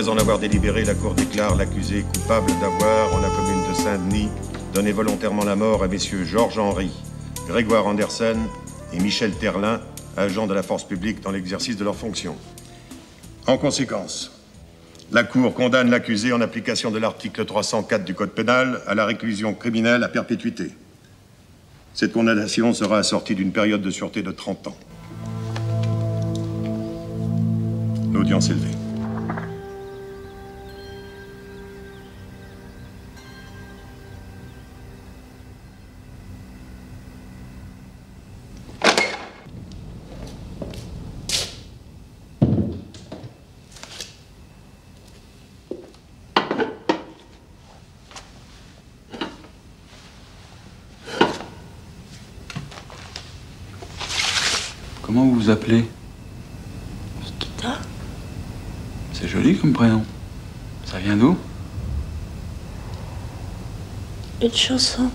Après en avoir délibéré, la Cour déclare l'accusé coupable d'avoir, en la commune de Saint-Denis, donné volontairement la mort à messieurs Georges Henry, Grégoire Andersen et Michel Terlin, agents de la force publique dans l'exercice de leurs fonctions. En conséquence, la Cour condamne l'accusé en application de l'article 304 du Code pénal à la réclusion criminelle à perpétuité. Cette condamnation sera assortie d'une période de sûreté de 30 ans. L'audience est levée. Comment vous vous appelez Nikita C'est joli comme prénom. Ça vient d'où Une chanson.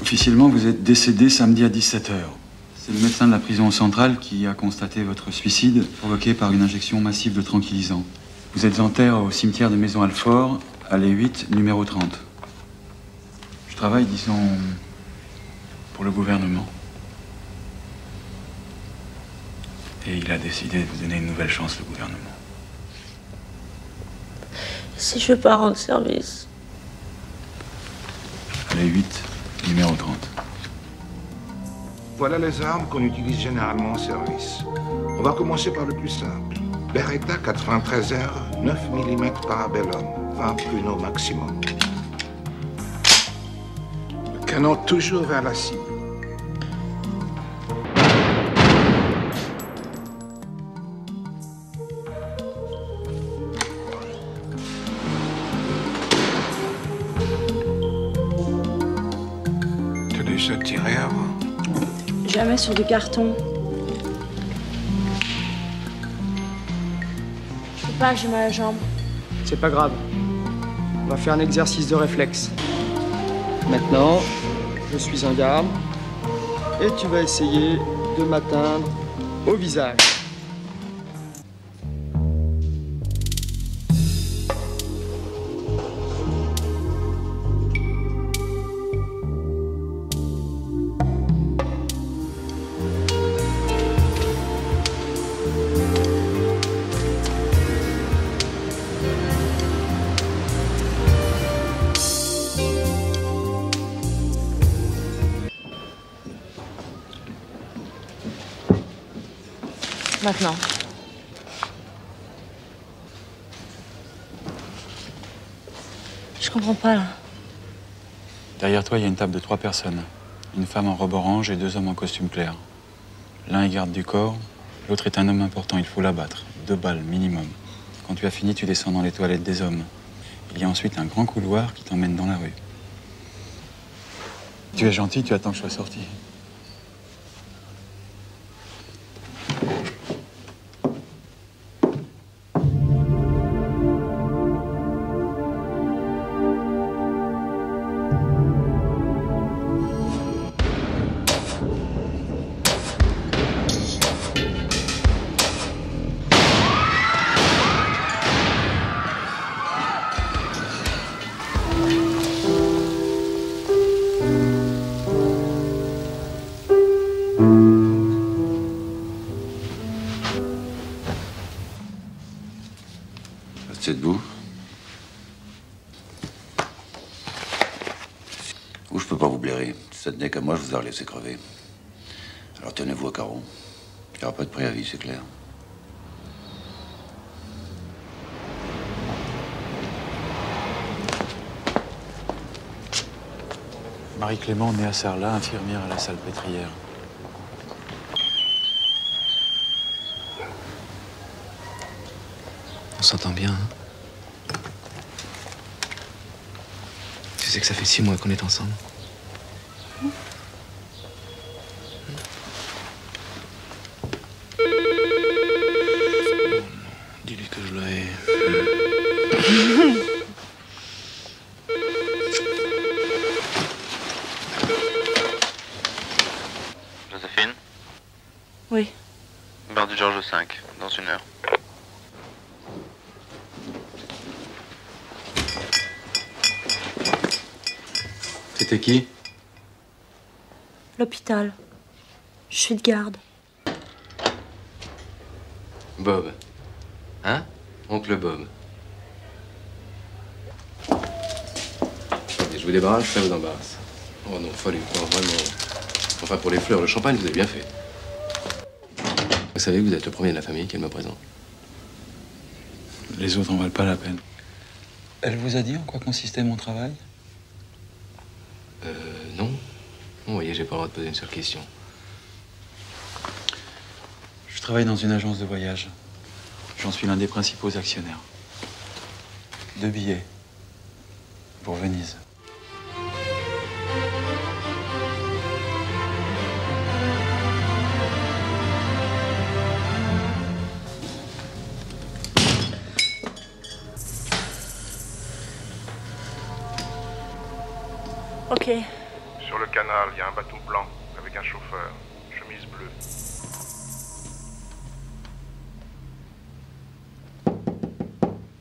Officiellement, vous êtes décédé samedi à 17h. C'est le médecin de la prison centrale qui a constaté votre suicide provoqué par une injection massive de tranquillisant. Vous êtes en terre au cimetière de Maison Alfort, allée 8, numéro 30. Je travaille, disons, pour le gouvernement. Et il a décidé de vous donner une nouvelle chance, le gouvernement. Si je veux pas rendre service. Allée 8, numéro 30. Voilà les armes qu'on utilise généralement en service. On va commencer par le plus simple. Beretta 93R, 9 mm parabellum, 20 pruneaux maximum. Le canon toujours vers la cible. Jamais sur du carton. Je peux pas, j'ai mal à la jambe. C'est pas grave. On va faire un exercice de réflexe. Maintenant, je suis en garde et tu vas essayer de m'atteindre au visage. Maintenant. Je comprends pas là. Derrière toi, il y a une table de trois personnes. Une femme en robe orange et deux hommes en costume clair. L'un est garde du corps, l'autre est un homme important, il faut l'abattre. Deux balles minimum. Quand tu as fini, tu descends dans les toilettes des hommes. Il y a ensuite un grand couloir qui t'emmène dans la rue. Tu es gentil, tu attends que je sois sorti. Restez debout. Ou je peux pas vous blairer. Si ça tenait qu'à moi, je vous aurais laissé crever. Alors tenez-vous à carreau. Il n'y aura pas de préavis, c'est clair. Marie-Clément, née à Sarlat, infirmière à la salle. On s'entend bien. hein tu sais que ça fait six mois qu'on est ensemble. Dis-lui que je le hais. Joséphine? Oui. Bar du Georges V, dans une heure. C'était qui L'hôpital. Je suis de garde. Bob. Hein Oncle Bob. Et je vous débarrasse, ça vous embarrasse. Oh non, folie, non, vraiment. Enfin, pour les fleurs, le champagne, vous avez bien fait. Vous savez que vous êtes le premier de la famille qu'elle me présente. Les autres en valent pas la peine. Elle vous a dit en quoi consistait mon travail Euh, non. Non, vous voyez, j'ai pas le droit de poser une seule question. Je travaille dans une agence de voyage. J'en suis l'un des principaux actionnaires. Deux billets. Pour Venise. Ok. Sur le canal, il y a un bateau blanc avec un chauffeur, chemise bleue.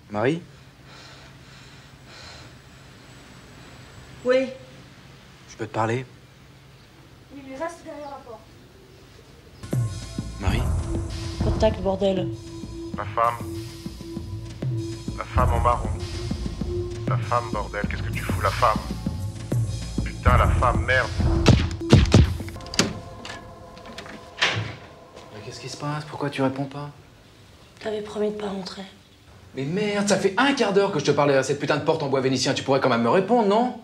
Marie Oui. Je peux te parler Oui, mais reste derrière la porte. Marie Contact, bordel. La femme. La femme en marron. La femme, bordel, qu'est-ce que tu fous, la femme? Putain, la femme, merde. Mais qu'est-ce qui se passe? Pourquoi tu réponds pas? T'avais promis de pas rentrer. Mais merde, ça fait un quart d'heure que je te parlais à cette putain de porte en bois vénitien. Tu pourrais quand même me répondre, non?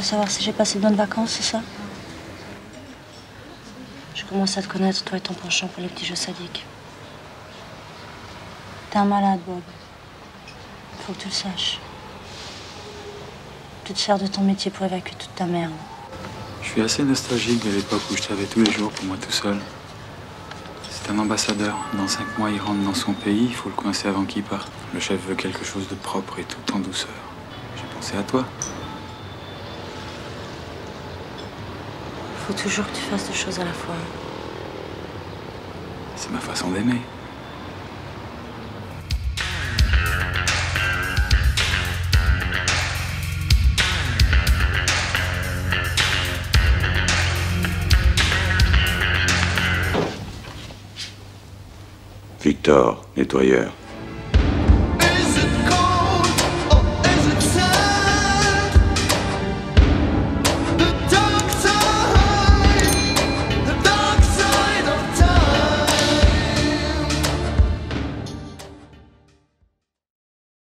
Veux savoir si j'ai passé de bonnes vacances, c'est ça Je commence à te connaître, toi et ton penchant pour les petits jeux sadiques. T'es un malade, Bob. Faut que tu le saches. Tu te sers de ton métier pour évacuer toute ta merde. Je suis assez nostalgique de l'époque où je travaillais tous les jours pour moi tout seul. C'est un ambassadeur. Dans cinq mois, il rentre dans son pays. Il faut le coincer avant qu'il parte. Le chef veut quelque chose de propre et tout en douceur. J'ai pensé à toi. Faut toujours que tu fasses deux choses à la fois. C'est ma façon d'aimer. Victor, nettoyeur.